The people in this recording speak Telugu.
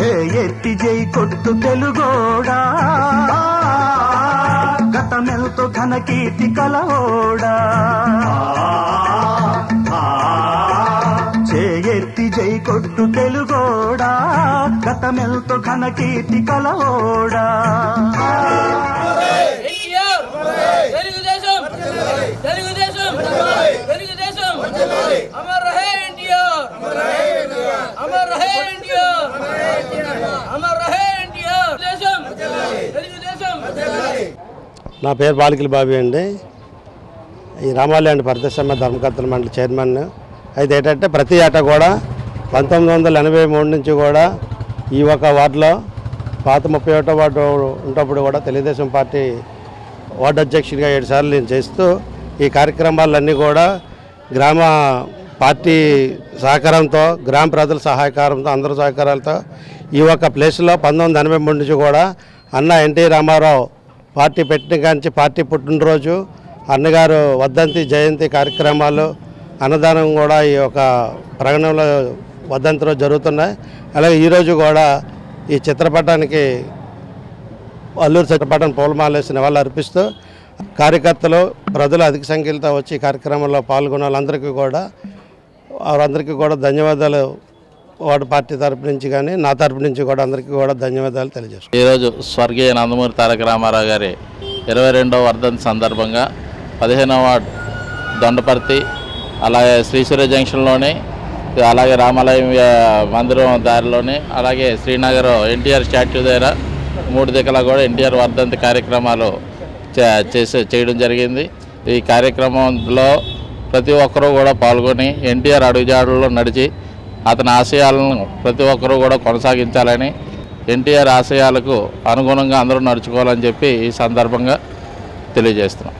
చేయెత్తి జై కొట్టు తెలుగోడా. గతమెంతో ఘన కీర్తి కలవోడా. చేయెత్తి జై కొట్టు తెలుగోడా. గతమెంతో ఘన కీర్తి కలవోడా. నా పేరు బాలికల బాబు అండి. ఈ రామాలయండి పరిదర్శన ధర్మకర్తల మండలి చైర్మన్. అయితే ఏంటంటే ప్రతి ఏటా కూడా పంతొమ్మిది వందల ఎనభై మూడు నుంచి కూడా ఈ ఒక వార్డులో పాత ముప్పై ఒకటో వార్డు ఉన్నప్పుడు కూడా తెలుగుదేశం పార్టీ వార్డు అధ్యక్షుడిగా ఏడు సార్లు నేను చేస్తూ ఈ కార్యక్రమాలన్నీ కూడా గ్రామ పార్టీ సహకారంతో గ్రామ ప్రజల సహకారంతో అందరి సహకారాలతో ఈ ఒక ప్లేస్లో పంతొమ్మిది వందల ఎనభై మూడు నుంచి కూడా అన్న ఎన్టీ రామారావు పార్టీ పెట్టిన కాంచి పార్టీ పుట్టినరోజు అన్నగారు వర్ధంతి జయంతి కార్యక్రమాలు అన్నదానం కూడా ఈ యొక్క ప్రకటనలో వద్దంతి రోజు జరుగుతున్నాయి. అలాగే ఈరోజు కూడా ఈ చిత్రపటానికి అల్లూరు చిత్రపటం పూలమాలేసి నివాళులు అర్పిస్తూ కార్యకర్తలు ప్రజలు అధిక సంఖ్యలతో వచ్చి కార్యక్రమంలో పాల్గొన్న వాళ్ళందరికీ కూడా వారందరికీ కూడా ధన్యవాదాలు. వాడు పార్టీ తరపు నుంచి కానీ నా తరపు నుంచి కూడా అందరికీ కూడా ధన్యవాదాలు తెలియజేస్తాను ఈరోజు స్వర్గీయ నందమూరి తారక రామారావు గారి ఇరవై రెండవ వర్ధంతి సందర్భంగా పదిహేనవ వార్డ్ దొండపర్తి అలాగే శ్రీశ్వర జంక్షన్లోని అలాగే రామాలయం మందిరం దారిలోని అలాగే శ్రీనగర్ ఎన్టీఆర్ స్టాట్యూ దగ్గర మూడు దిక్కల కూడా ఎన్టీఆర్ వర్ధంతి కార్యక్రమాలు చే- చేసే చేయడం జరిగింది. ఈ కార్యక్రమంలో ప్రతి ఒక్కరూ కూడా పాల్గొని ఎన్టీఆర్ అడుగుజాడల్లో నడిచి అతని ఆశయాలను ప్రతి ఒక్కరూ కూడా కొనసాగించాలని ఎన్టీఆర్ ఆశయాలకు అనుగుణంగా అందరూ నడుచుకోవాలని చెప్పి ఈ సందర్భంగా తెలియజేస్తున్నాం.